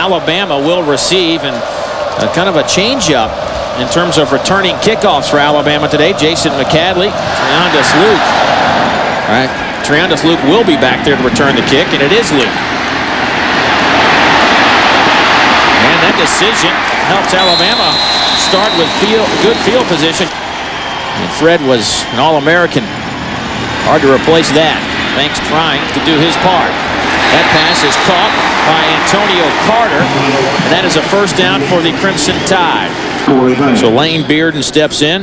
Alabama will receive and uh, kind of a change-up in terms of returning kickoffs for Alabama today. Jason McAddley, Triandos Luke. All right, Triandos Luke will be back there to return the kick, and it is Luke. And that decision helps Alabama start with field, good field position. And Fred was an All-American. Hard to replace that. Banks trying to do his part. That pass is caught by Antonio Carter, and that is a first down for the Crimson Tide. So Lane Bearden steps in,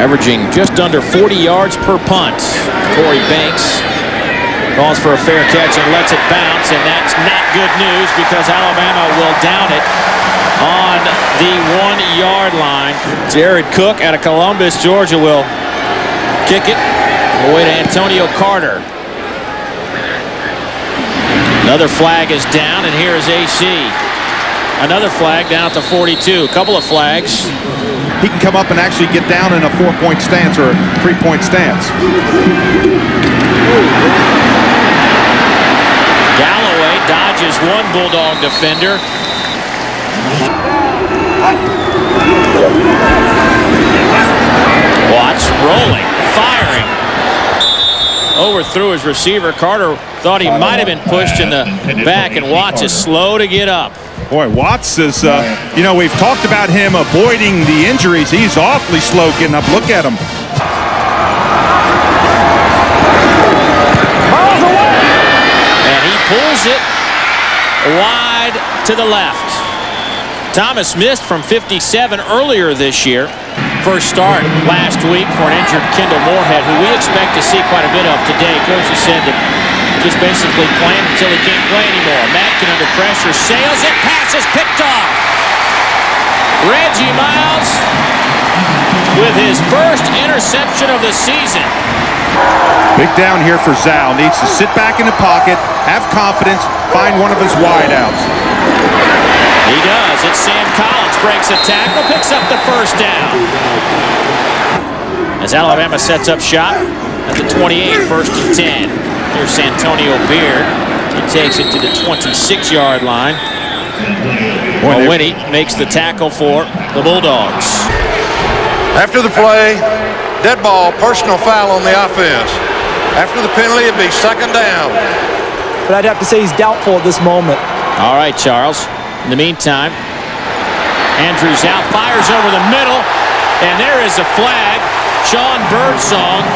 averaging just under 40 yards per punt. Corey Banks calls for a fair catch and lets it bounce, and that's not good news because Alabama will down it on the one-yard line. Jared Cook out of Columbus, Georgia will kick it away to Antonio Carter. Another flag is down, and here is AC. Another flag down at the 42. A couple of flags. He can come up and actually get down in a four-point stance or a three-point stance. Galloway dodges one Bulldog defender. Overthrew his receiver. Carter thought he might have been pushed in the back, and Watts is slow to get up. Boy, Watts is, uh, you know, we've talked about him avoiding the injuries. He's awfully slow getting up. Look at him. And he pulls it wide to the left. Thomas missed from 57 earlier this year. First start last week for an injured Kindal Moorehead, who we expect to see quite a bit of today. Coach has said that just basically playing until he can't play anymore. Madkin under pressure, sails it, passes, picked off. Reggie Miles with his first interception of the season. Big down here for Zow. Needs to sit back in the pocket, have confidence, find one of his wideouts. He does. It's Sam Collins breaks a tackle, picks up the first down. As Alabama sets up shop at the 28, first and 10. Here's Santonio Beard. He takes it to the 26-yard line. While Winnie makes the tackle for the Bulldogs. After the play, dead ball, personal foul on the offense. After the penalty, it'd be second down. But I'd have to say he's doubtful at this moment. All right, Charles. In the meantime, Andrews out, fires over the middle, and there is a flag. Sean Birdsong.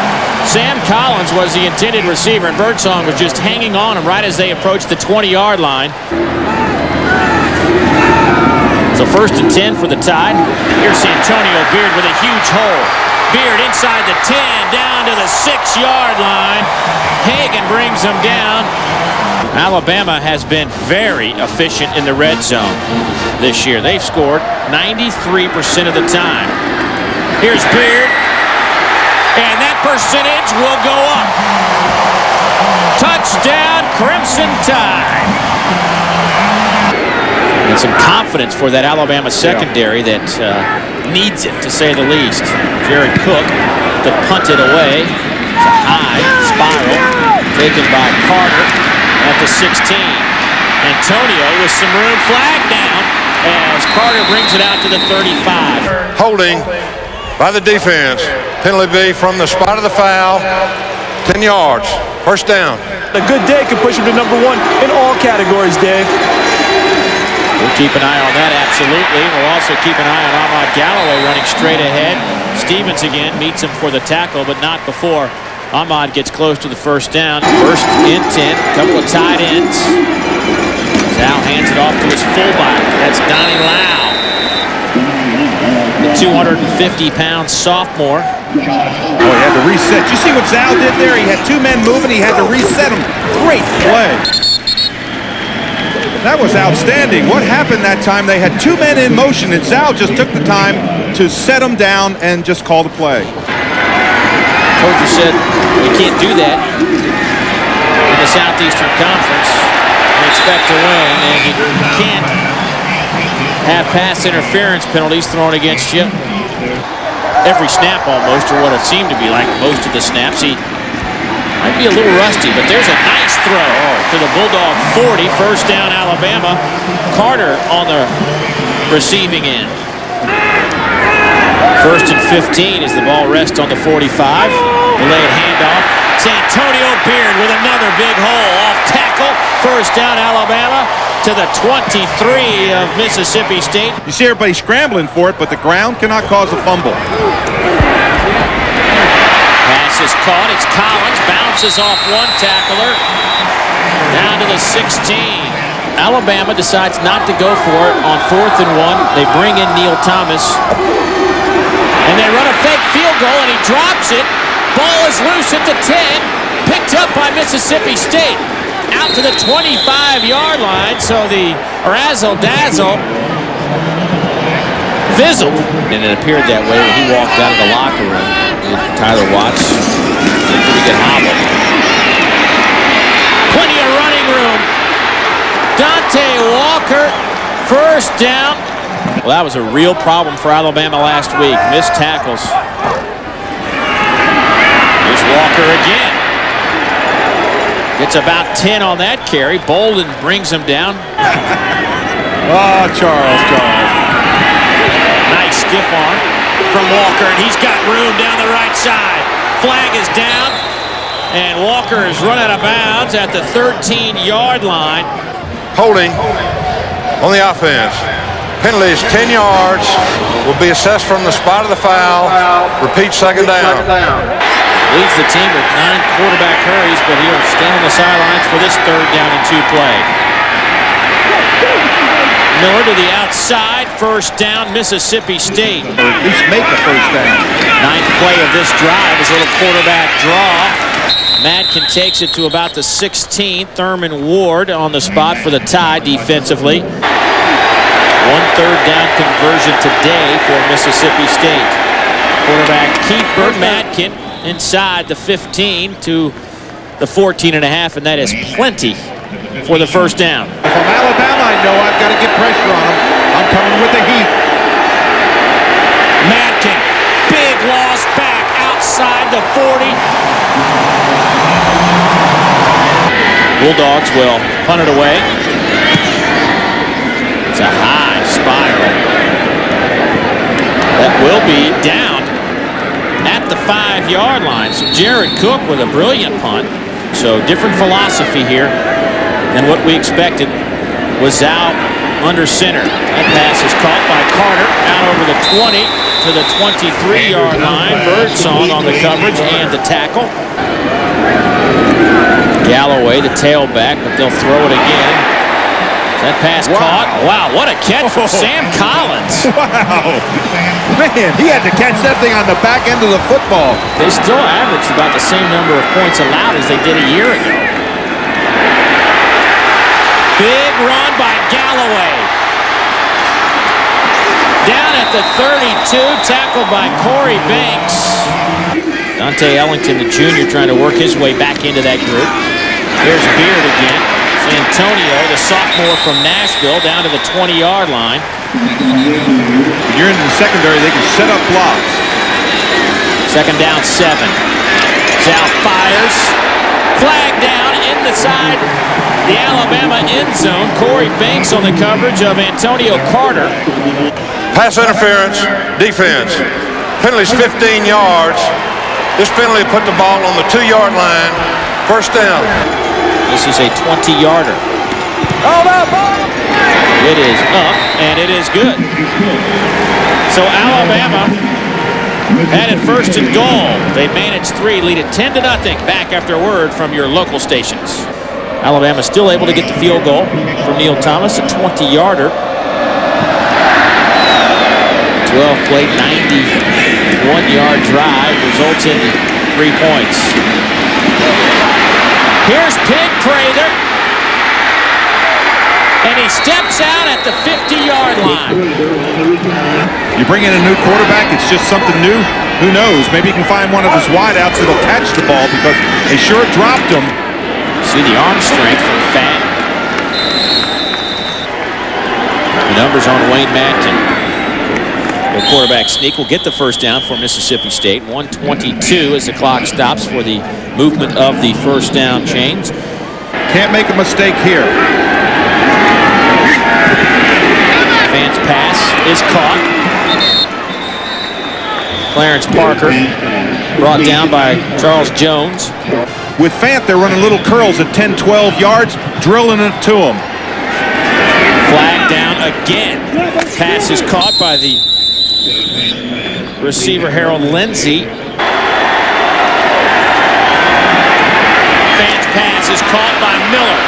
Sam Collins was the intended receiver, and Birdsong was just hanging on him right as they approached the 20-yard line. So first and 10 for the Tide. Here's Antonio Beard with a huge hole. Beard inside the 10, down to the 6-yard line. Hagan brings him down. Alabama has been very efficient in the red zone this year. They've scored 93% of the time. Here's Beard. And that percentage will go up. Touchdown, Crimson Tide. And some confidence for that Alabama secondary that uh, needs it, to say the least. Jared Cook to punt it away. It's a high spiral taken by Carter at the 16. Antonio with some room flag down as Carter brings it out to the 35. Holding by the defense. Penalty B from the spot of the foul. 10 yards. First down. A good day could push him to number one in all categories, Dave. We'll keep an eye on that, absolutely. We'll also keep an eye on Ahmad Galloway running straight ahead. Stevens again meets him for the tackle, but not before Ahmad gets close to the first down. First and 10, a couple of tight ends. Zow hands it off to his fullback. That's Donnie Lau. The 250-pound sophomore. Oh, he had to reset. You see what Zow did there? He had two men moving. He had to reset them. Great play. That was outstanding. What happened that time? They had two men in motion, and Zow just took the time to set them down and just call the play. Coach said we can't do that in the Southeastern Conference and expect to win, and you can't have pass interference penalties thrown against you every snap almost, or what it seemed to be like most of the snaps. He Might be a little rusty, but there's a nice throw to the Bulldog 40. First down, Alabama. Carter on the receiving end. First and 15 as the ball rests on the 45. Delayed handoff. Santonio Beard with another big hole off tackle. First down, Alabama to the 23 of Mississippi State. You see everybody scrambling for it, but the ground cannot cause a fumble. Pass is caught. It's Collins. Bounces off one tackler. Down to the 16. Alabama decides not to go for it on fourth and one. They bring in Neil Thomas. And they run a fake field goal, and he drops it. Ball is loose at the 10. Picked up by Mississippi State. Out to the 25-yard line. So the razzle dazzle fizzled. And it appeared that way when he walked out of the locker room. Tyler Watts. Pretty good hobble. Plenty of running room. Dante Walker, first down. Well, that was a real problem for Alabama last week. Missed tackles. Here's Walker again. Gets about 10 on that carry. Bolden brings him down. Oh, Charles, Charles. Nice stiff arm from Walker, and he's got room down the right side. Flag is down, and Walker is run out of bounds at the 13-yard line. Holding on the offense. Penalty is 10 yards. Will be assessed from the spot of the foul. Repeat second down. Leads the team with nine quarterback hurries, but he'll stand on the sidelines for this third down and two play. Miller to the outside, first down, Mississippi State. Or at least make a first down. Ninth play of this drive is a little quarterback draw. Madkin takes it to about the 16th. Thurman Ward on the spot for the tie defensively. One third down conversion today for Mississippi State. Quarterback keeper Madkin inside the 15 to the 14 and a half, and that is plenty for the first down. If I'm Alabama, I know I've got to get pressure on them. I'm coming with the heat. Madkin, big loss back outside the 40. Bulldogs will punt it away. It's a high spiral. That will be down at five-yard line. So Jared Cook with a brilliant punt. So different philosophy here than what we expected was out under center. That pass is caught by Carter out over the 20 to the 23-yard line. Birdsong on the coverage and the tackle. Galloway, the tailback, but they'll throw it again. That pass Wow. caught. Wow, what a catch from oh. Sam Collins. Wow. Man, he had to catch that thing on the back end of the football. They still averaged about the same number of points allowed as they did a year ago. Big run by Galloway. Down at the 32, tackled by Corey Banks. Dante Ellington, the junior, trying to work his way back into that group. Here's Beard again. Antonio, the sophomore from Nashville, down to the 20-yard line. When you're in the secondary, they can set up blocks. Second down, seven. Zow fires. Flag down in the side. The Alabama end zone. Corey Banks on the coverage of Antonio Carter. Pass interference, defense. Penalty's 15 yards. This penalty put the ball on the two-yard line. First down. This is a 20-yarder. It is up, and it is good. So Alabama had it first and goal. They managed three, lead it 10 to nothing. Back after a word from your local stations. Alabama still able to get the field goal from Neil Thomas, a 20-yarder. 12 play, 91-yard drive results in three points. Here's Pig Prather. And he steps out at the 50-yard line. You bring in a new quarterback, it's just something new. Who knows? Maybe you can find one of his wideouts that'll catch the ball because they sure dropped him. See the arm strength from Fant. The numbers on Wayne Madkin. The quarterback sneak will get the first down for Mississippi State. 122 as the clock stops for the movement of the first down chains. Can't make a mistake here. Fant's pass is caught. Clarence Parker brought down by Charles Jones. With Fant, they're running little curls at 10, 12 yards, drilling it to him. Flag down again. Pass is caught by the receiver Harold Lindsey. Fant's pass is caught by Miller.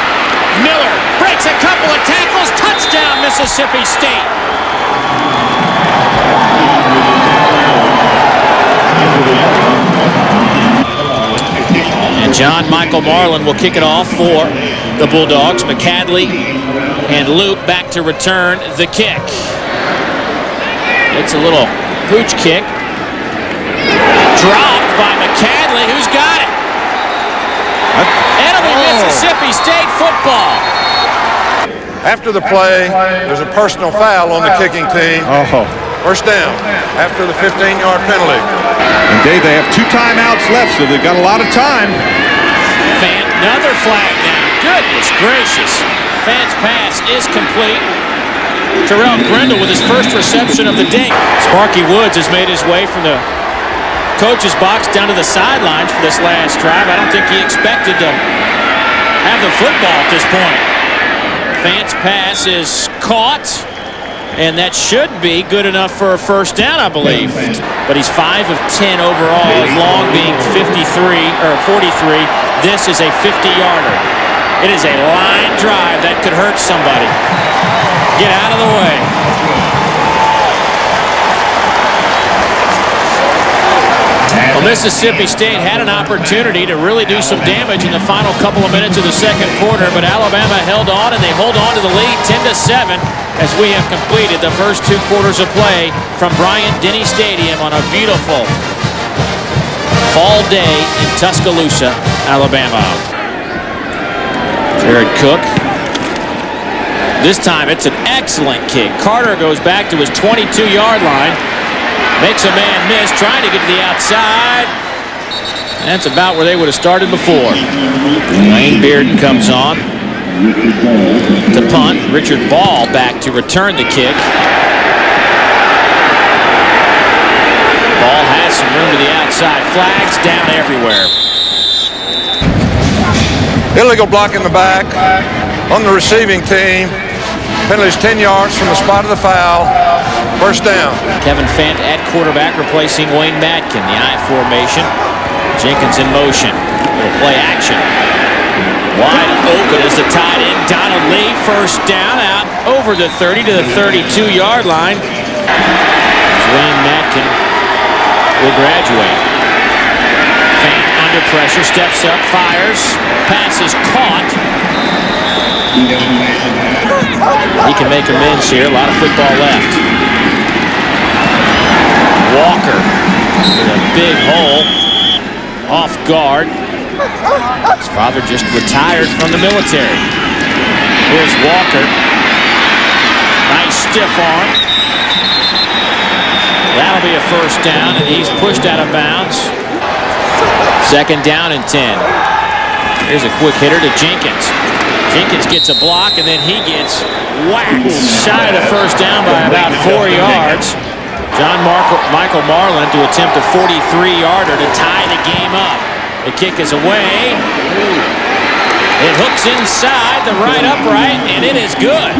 Miller breaks a couple of tackles. Touchdown, Mississippi State. And John Michael Marlin will kick it off for the Bulldogs. McAddley and Luke back to return the kick. It's a little pooch kick. Dropped by McAddley. Who's got it? It'll be oh. Mississippi State football. After the play, there's a personal foul on the kicking team. Oh. First down after the 15-yard penalty. And Dave, they have two timeouts left, so they've got a lot of time. Fant, another flag down. Goodness gracious. Fant's pass is complete. Terrell Grindle with his first reception of the day. Sparky Woods has made his way from the coach's box down to the sidelines for this last drive. I don't think he expected to have the football at this point. Fant's pass is caught. And that should be good enough for a first down, I believe. But he's 5 of 10 overall, long being 53 or 43. This is a 50-yarder. It is a line drive that could hurt somebody. Get out of the way. Well, Mississippi State had an opportunity to really do some damage in the final couple of minutes of the second quarter, but Alabama held on, and they hold on to the lead 10 to 7 as we have completed the first two quarters of play from Bryant-Denny Stadium on a beautiful fall day in Tuscaloosa, Alabama. Jared Cook. This time it's an excellent kick. Carter goes back to his 22-yard line. Makes a man miss, trying to get to the outside. That's about where they would have started before. Wayne Bearden comes on to punt. Richard Ball back to return the kick. Ball has some room to the outside. Flags down everywhere. Illegal block in the back on the receiving team. Penalties 10 yards from the spot of the foul. First down. Kevin Fant at quarterback replacing Wayne Madkin. The I formation. Jenkins in motion. Little play action. Wide open is the tight end. Donald Lee first down out over the 30 to the 32-yard line. Wayne Madkin will graduate. Fant under pressure, steps up, fires. Pass is caught. He can make amends here. A lot of football left. Walker with a big hole off guard. His father just retired from the military. Here's Walker. Nice stiff arm. That'll be a first down, and he's pushed out of bounds. Second down and 10. Here's a quick hitter to Jenkins. Jenkins gets a block, and then he gets whacked. Shy of the first down by about four yards. John Michael Marlin to attempt a 43-yarder to tie the game up. The kick is away. It hooks inside the right upright, and it is good.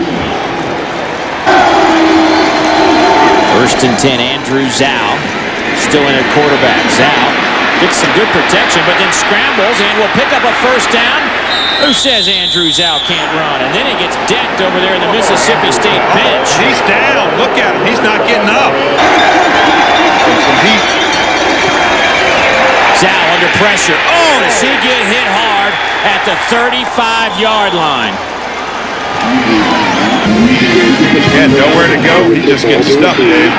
First and 10, Andrew Zow. Still in at quarterback. Zow gets some good protection, but then scrambles and will pick up a first down. Who says Andrew Zow can't run? And then he gets decked over there in the Mississippi State bench. He's down. Look at him. He's not getting up. Zow under pressure. Oh, does he get hit hard at the 35-yard line? Yeah, nowhere to go. He just gets stuck, Dave.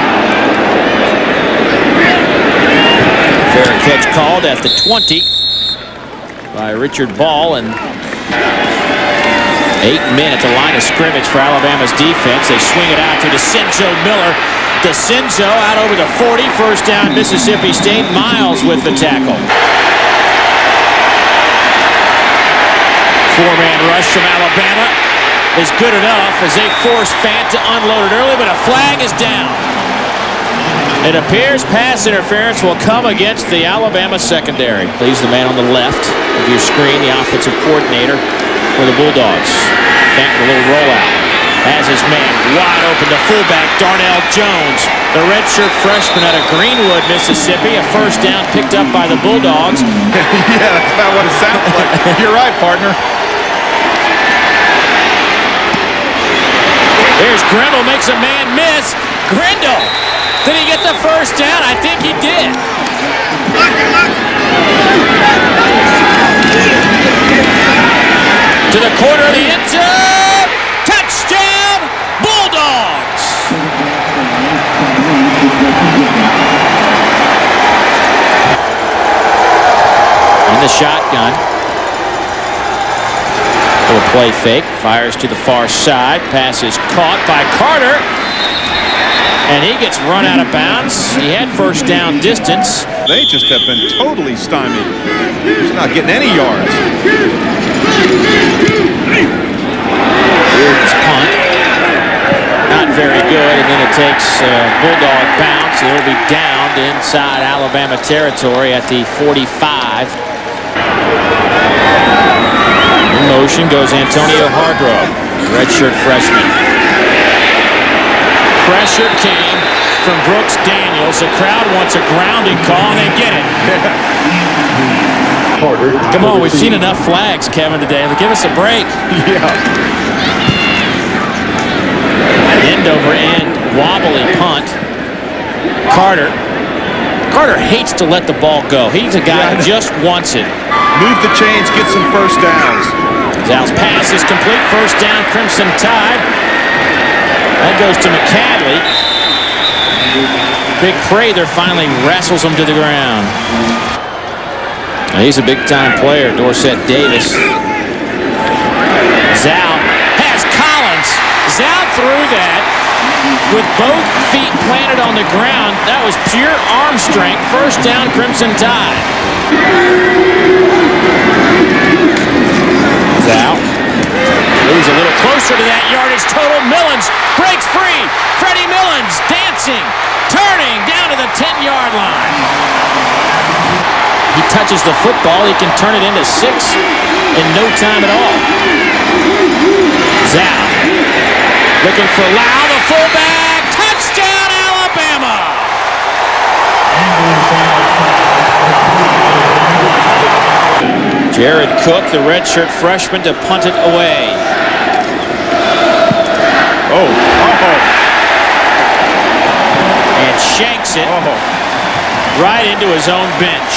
Fair catch called at the 20 by Richard Ball and Eight at the line of scrimmage for Alabama's defense. They swing it out to DeCinzo Miller. DeCinzo out over the 40. First down, Mississippi State. Miles with the tackle. Four-man rush from Alabama is good enough as they force Fant to unload it early, but a flag is down. It appears pass interference will come against the Alabama secondary. Please the man on the left of your screen, the offensive coordinator for the Bulldogs. With a little rollout. Has his man wide open to fullback Darnell Jones. The redshirt freshman out of Greenwood, Mississippi. A first down picked up by the Bulldogs. yeah, that's about what it sounds like. You're right, partner. There's Grindle, makes a man miss. Grindle, did he get the first down? I think he did. To the corner of the end zone. Touchdown, Bulldogs. In the shotgun. Little play fake. Fires to the far side. Pass is caught by Carter. And he gets run out of bounds. He had first down distance. They just have been totally stymied. He's not getting any yards. Bearden's punt. Not very good. And then it takes uh, Bulldog bounce. He'll be downed inside Alabama territory at the 45. In motion goes Antonio Hargrove, redshirt freshman. Pressure came from Brooks Daniels. The crowd wants a grounding call, and they get it. Come on, we've seen enough flags, Kevin, today. Give us a break. Yeah. End over end, wobbly punt. Carter. Carter hates to let the ball go. He's a guy who just wants it. Move the chains, get some first downs. Zow's pass is complete. First down, Crimson Tide. That goes to McAddley. Pig Prather finally wrestles him to the ground. Now, he's a big-time player, Dorsett Davis. Zow has Collins. Zow threw that with both feet planted on the ground. That was pure arm strength. First down, Crimson Tide. Zow moves a little closer to that yardage total. Milons breaks free. Freddie Milons dancing, turning down to the 10-yard line. He touches the football. He can turn it into six in no time at all. Zow looking for Lau, the fullback. Touchdown, Alabama. Jared Cook, the redshirt freshman, to punt it away. Oh, oh, And shanks it oh. right into his own bench.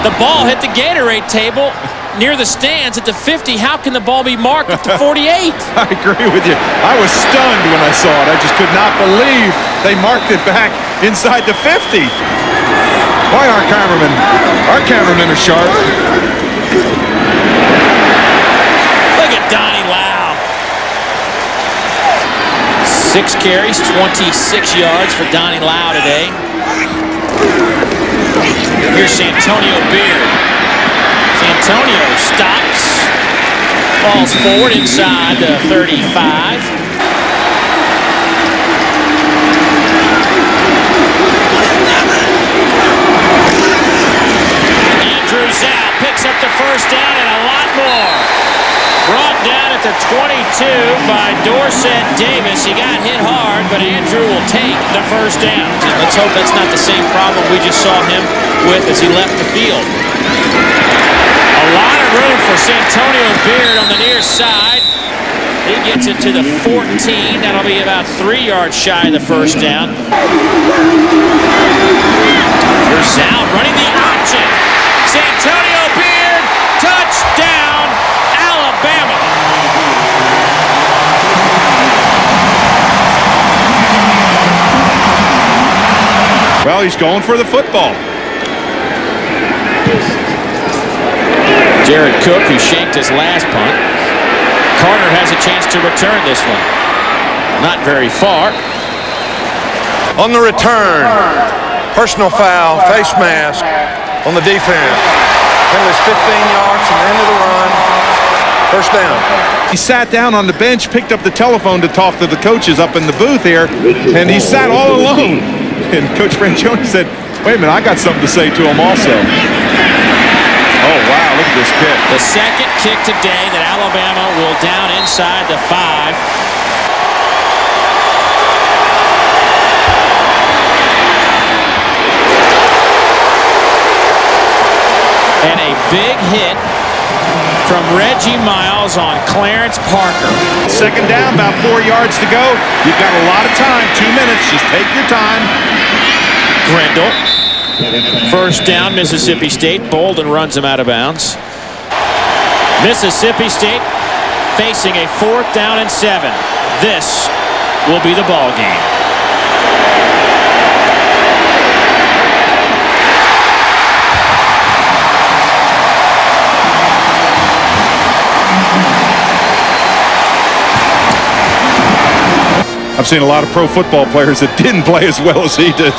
The ball hit the Gatorade table near the stands at the 50. How can the ball be marked at the 48? I agree with you. I was stunned when I saw it. I just could not believe they marked it back inside the 50. Why our cameramen? Our cameramen are sharp. Look at Donnie Lau. Six carries, 26 yards for Donnie Lau today. Here's Santonio Beard. Santonio stops, falls forward inside the 35. Andrew Zow picks up the first down and a lot more. Brought down at the 22 by Dorsett Davis. He got hit hard, but Andrew will take the first down. Let's hope that's not the same problem we just saw him with as he left the field. A lot of room for Santonio Beard on the near side. He gets it to the 14. That'll be about three yards shy of the first down. Here's Zow running the option. Santonio Well, he's going for the football. Jared Cook, who shanked his last punt. Carter has a chance to return this one. Not very far. On the return, personal foul, face mask on the defense. Penalty's 15 yards from the end of the run. First down. He sat down on the bench, picked up the telephone to talk to the coaches up in the booth here, and he sat all alone. And Coach Franchione said, wait a minute, I got something to say to him also. Oh, wow, look at this kick. The second kick today that Alabama will down inside the five. And a big hit from Reggie Miles on Clarence Parker. Second down, about four yards to go. You've got a lot of time, two minutes. Just take your time. Grindle. First down, Mississippi State. Bolden runs him out of bounds. Mississippi State facing a fourth down and seven. This will be the ball game. I've seen a lot of pro football players that didn't play as well as he does.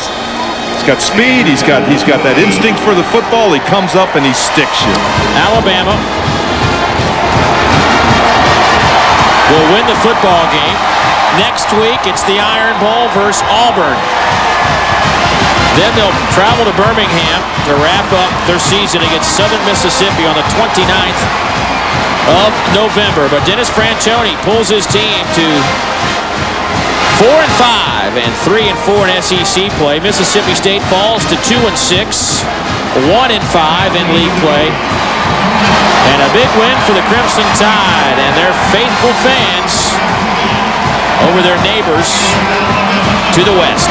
He's got speed. He's got he's got that instinct for the football. He comes up and he sticks you. Alabama will win the football game. Next week, it's the Iron Bowl versus Auburn. Then they'll travel to Birmingham to wrap up their season against Southern Mississippi on the 29th of November. But Dennis Franchione pulls his team to four and five and three and four in SEC play. Mississippi State falls to two and six, one and five in league play. And a big win for the Crimson Tide and their faithful fans over their neighbors to the west.